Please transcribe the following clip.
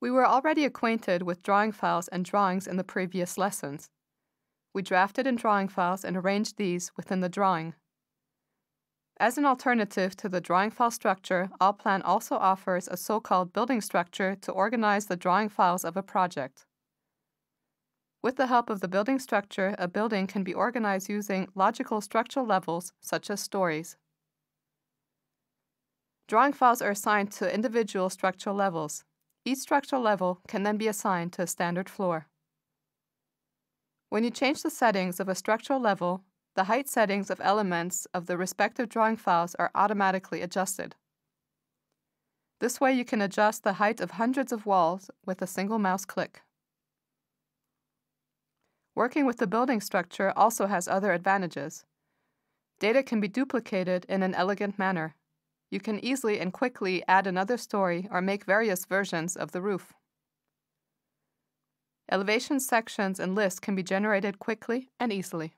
We were already acquainted with drawing files and drawings in the previous lessons. We drafted in drawing files and arranged these within the drawing. As an alternative to the drawing file structure, Allplan also offers a so-called building structure to organize the drawing files of a project. With the help of the building structure, a building can be organized using logical structural levels, such as stories. Drawing files are assigned to individual structural levels. Each structural level can then be assigned to a standard floor. When you change the settings of a structural level, the height settings of elements of the respective drawing files are automatically adjusted. This way you can adjust the height of hundreds of walls with a single mouse click. Working with the building structure also has other advantages. Data can be duplicated in an elegant manner. You can easily and quickly add another story or make various versions of the roof. Elevation sections and lists can be generated quickly and easily.